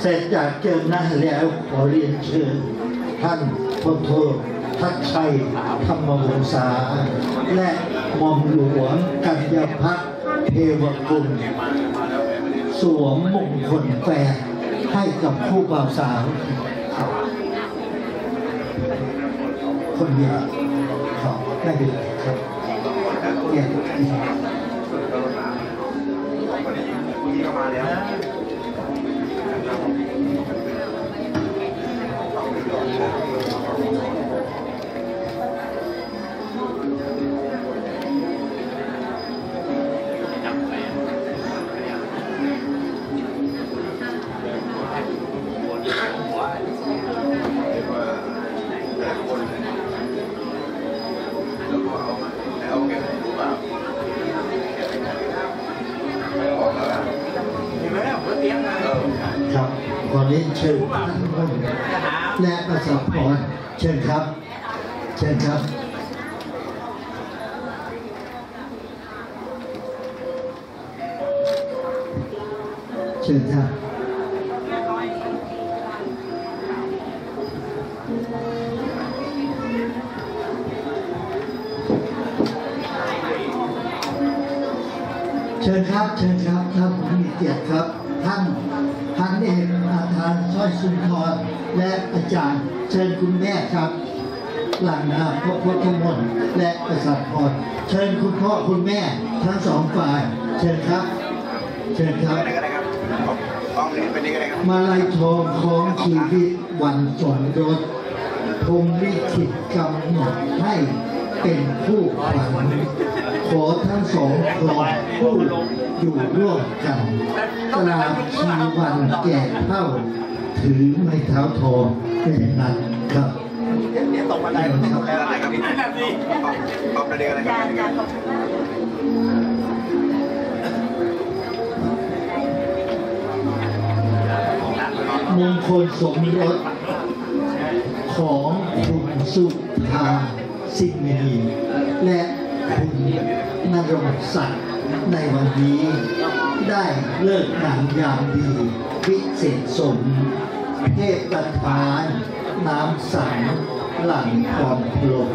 เสร็จจากเจิมหน้าแล้วขอเรียนเชิญท่านพลโททักชัยธรรมวงศาและหม่อมหลวงกัญญาพัฒน์เทวกุล สวมมงคลแฟนให้กับคู่บ่าวสาวคนเดียวขอได้เป็นไรครับเนี่ย นเชิญท่านผู้และประสบพรเชิญครับ เชิญครับเชิญครับเชิญครับ เชิญครับท่านผู้มีเกียรติครับ ท่านพันเอกอาทานสร้อยสุนทรและอาจารย์เชิญคุณแม่ครับหลังนาพระพุทธมนต์และประสัทพรเชิญคุณพ่อคุณแม่ทั้งสองฝ่าย เชิญครับ เชิญครับก็ได้ครับลองนี้เป็นนี้ก็ได้ครับมาลัยทองของชีวิตวันสมรสพรหมลิขิตกำหนดให้ เป็นคู่ขวัญขอทั้งสองครองคู่อยู่ร่วมกันตราบชีวันแก่เท่า ถือไม้เท้าทองเป็นนั้นครับเดี๋ยตกมาได้ครับแล้วอะไรครับตอบประเด็นอะไรครับมงคลสมรสของคุณสุธา สิงห์นีและคุณนรงศักดิ์ในวันนี้ ได้เลิกงามยามดี วิเศษสม เทพประธานน้ำสังหลังความโปรด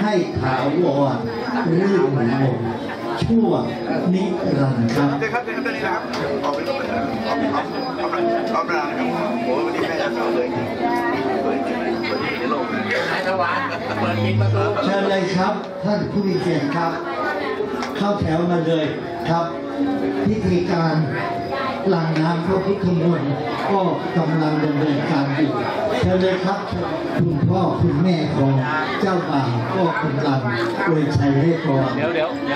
ให้ถาวรรื่นรมชั่วนิรันดร์ครับเดี๋ยวครับเดี๋ยวครับเดี๋ยวนี้นะครับออกไปก็เป็นออกออกออกออกนานนะครับโอ้วันนี้แม่จะสอนเลย เลยทวารเปิดปิดประตูเชิญเลยครับท่านผู้มีเกียรติครับ เข้าแถวมาเลยครับ พิธีการ หลังน้ำพระพุทธมนต์ก็กำลังดำเนินการอยู่เชิญเลยครับคุณพ่อคุณแม่ของเจ้าบ่าวก็กำลังอวยชัยให้พร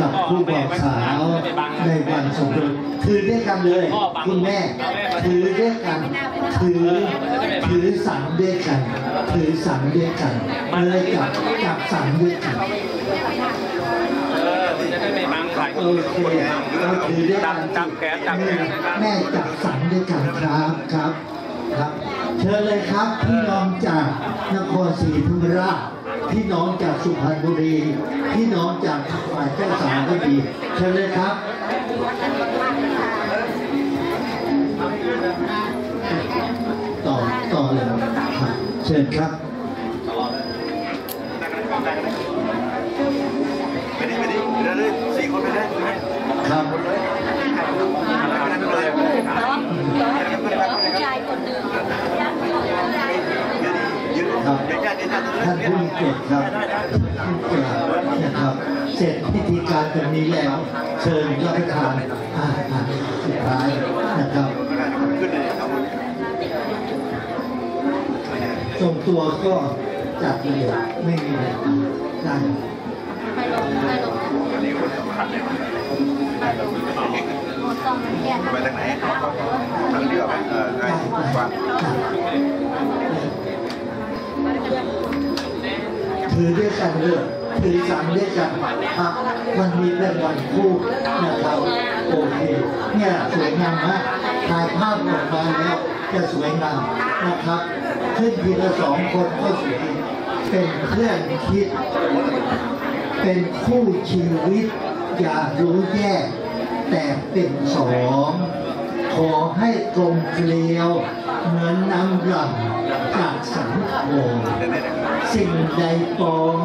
กับผู้บ่าวสาวในวันสมรสถือด้วยกันเลย คุณแม่ ถือด้วยกัน ถือถือสังด้วยกัน ถือสังด้วยกันเลยกับกับสังด้วยกัน บังใคโอเคเราถือด้วยกันจับแขนจับแขนแม่จับสังด้วยกันครับครับครับ เชิญเลยครับพี่น้องจากนครศรีธรรมราชพี่น้องจากสุพรรณบุรี พี่น้องจากฝ่ายเจ้าสาวก็ดีเชิญเลยครับต่อต่อเลยครับเชิญครับ ครับผู้ชายคนผู้ชายยืนครับเดี๋ยวญาติเดี๋ยวญาติท่านผู้มีเกียรติครับท่านเกียรตินะครับ เสร็จพิธีการตรงนี้แล้ว เชิญรับประทานอาหารสุดท้ายนะครับขึ้นเลยครับทรงตัวก็จัดเลยไม่มีอะไรได้ ไปลงไปลง อันนี้คน สำคัญเลยหมดต้องแก้ไปทางไหนทางเดียวไหมเออใช่าถือด้วยกันเลยถือสามด้วยกันครับมันมีเป็นวันคู่นะครับโอเคเนี่ยสวยงามมากถ่ายภาพออกมาแล้วจะสวยงามนะครับ ขึ้นทีละสองคนก็สวยเป็นเพื่อนคิด เป็นคู่ชีวิต อย่ารู้แยก แต่เป็นสองขอให้กลมเกลียว เหมือนน้ำหลังจากสังโขงสิ่งใดปอง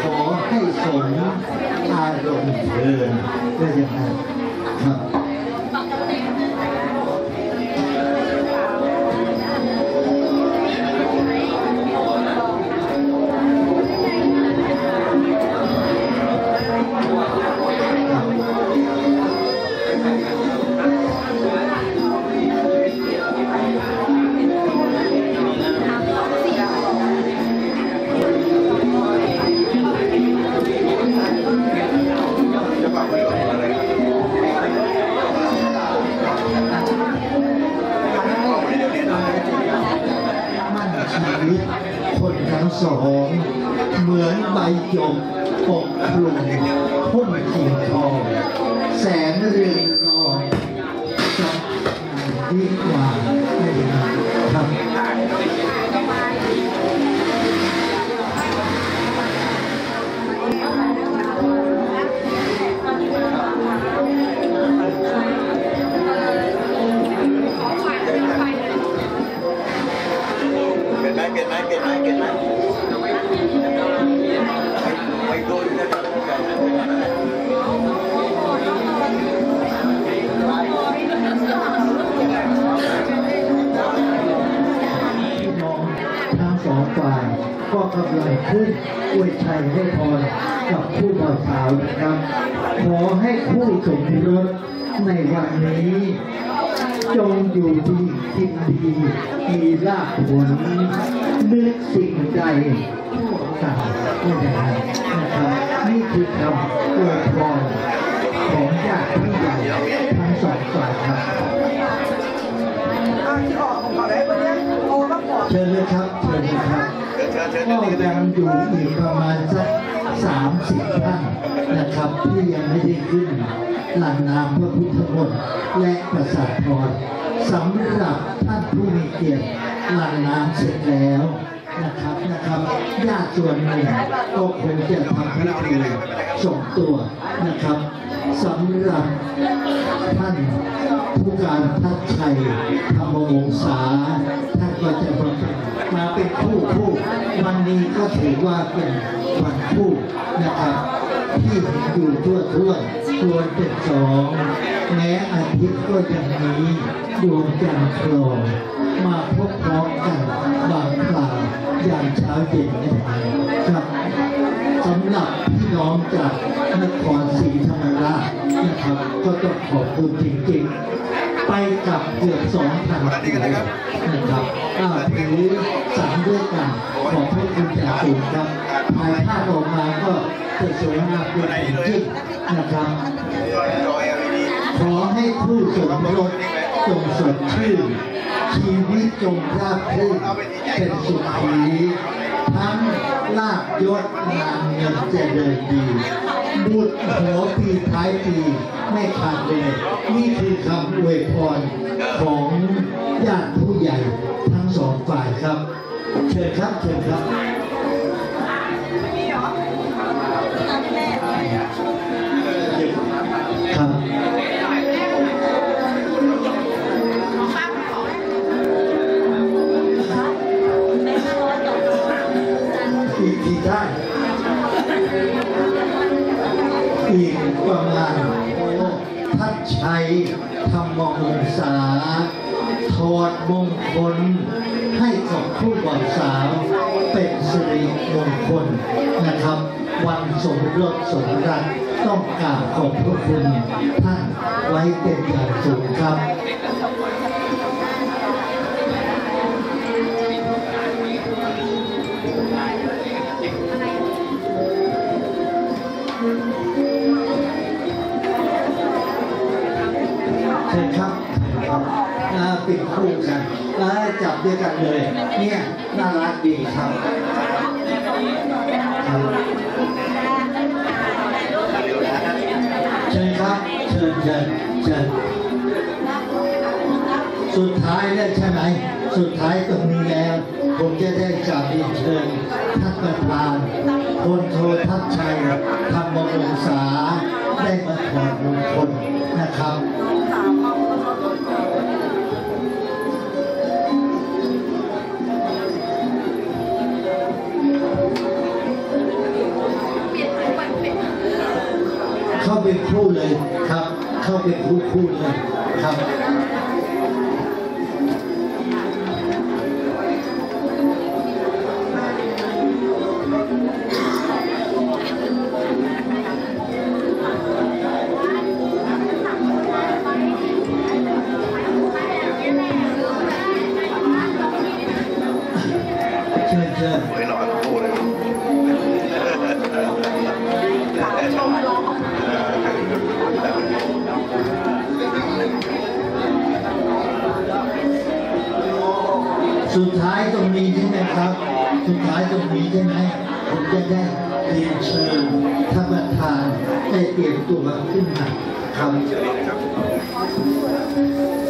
ขอให้สมอารมณ์เทินก็อย่งไงครับ ดี กำลังขึ้นอวยชัยให้พรกับผู้บ่าวสาวนะครับ ขอให้คู่สมรสในวันนี้ จงอยู่ดีกินดี มีลาภผลนึกสิ่งใดต่างไม่ได้นะครับนี่คือคำอวยพรของญาติผู้ใหญ่ทั้งสองฝ่ายครับอะที่ออกของเขาได้ปะเนี่ยโอ้ต้องบอกเชิญเลยครับเชิญเลยครับเชิ ญเชิญก็ยังอยู่อีกประมาณสักสามสิบท่านนะครับที่ยังไม่ได้ขึ้นหลังน้ำพระพุทธมนต์และประสาทพรสำหรับท่านผู้มีเกียรติหลังน้ำเสร็จแล้วนะครับนะครับญาติส่วนหนึ่งก็คงจะทำพิธีส่งตัวนะครับสำหรับท่าน ผู้การทัดชัยธรรมวงศาท่านก็จะมาเป็นคู่คู่วันนี้ก็ถือว่าเป็นวันคู่นะครับที่เห็นอยู่ทั่วทั่วๆรวมเป็นสองแม้อาทิตย์ก็ยังมีดวงจันทร์คลองมาพบพร้อมกันบางคราวอย่างเช้าเย็นนะครับำหรับพี่น้องจากนครศรีธรรมราชนะครับ ก็ต้องขอบคุณจริงๆ ไปกับเกือบสองพันคนนะครับอ้าถือสังด้วยกันขอบพระคุณจากสูงครับถ่ายภาพออกมาก็จะสวยงามเป็นอย่างยิ่งนะครับ ขอให้ผู้สมรสจงสดชื่นชีวิตจงราบรื่นเป็นสุขี ทั้งลาบยศงานเงินเจริญดี บุตรหัวปีท้ายปีไม่ขาดเลยนี่คือคำอวยพรของญาติผู้ใหญ่ทั้งสองฝ่ายครับ เชิญครับเชิญครับครับ ธรรมวงศาถอดมงคลให้กับผู้บ่าวสาวเป็นสิริมงคลนะครับ วันสมรสสมรักต้องกราบขอบพระคุณท่านไว้เป็นอย่างสูงครับ ครับอ่าปิดคู่กันอ่าจับด้วยกันเลย เนี่ยน่ารักดีครับเชิญครับ เชิญเชิญเชิญสุดท้ายแล้วใช่ไหม สุดท้ายตรงนี้แล้ว ผมจะได้กราบเรียนเชิญท่านประธานพลโททัศชัยธรรมวงศาได้มาถอดมงคลนะครับ เข้าเป็นคู่เลยครับ เข้าเป็นคู่คู่เลยครับ ครับ สุดท้ายตรงนี้ใช่ไหมผมจะได้เรียนเชิญท่านประธานได้เตรียมตัวขึ้นมาครับเชิญครับ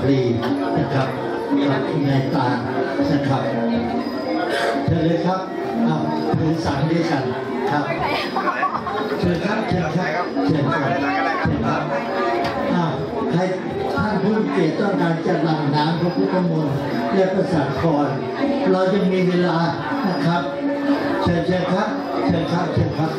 ปากพลีนะครับกับนายตานะครับเชิญเลยครับเอาถือสังด้วยกันครับเชิญครับเชิญครับเชิญครับเชิญครับอ้าวให้ท่านผู้เกียรติต้องการจะหลั่งน้ำพระพุทธมนต์และประสาทครเราจะมีเวลานะครับ เชิญเชิญครับเชิญครับเชิญครับ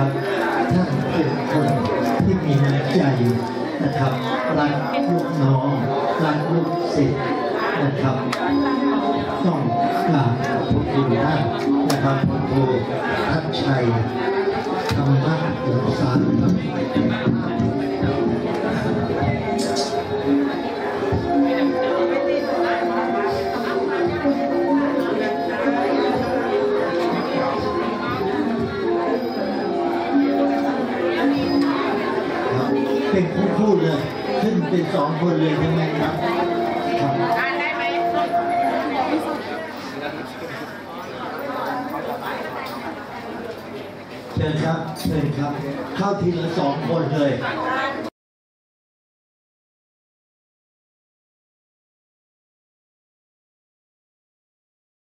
นะครับท่านเป็นคนที่มีน้ำใจนะครับรักลูกน้องรักลูกศิษย์นะครับ ต้องกราบขอบคุณท่านนะครับพลโททัชชัยธรรมะโอสารครับ เลยขึ้นเป็นสองคนเลยใช่ไหมครับครับเชิญครับเชิญครับ เข้าทีละสองคนเลย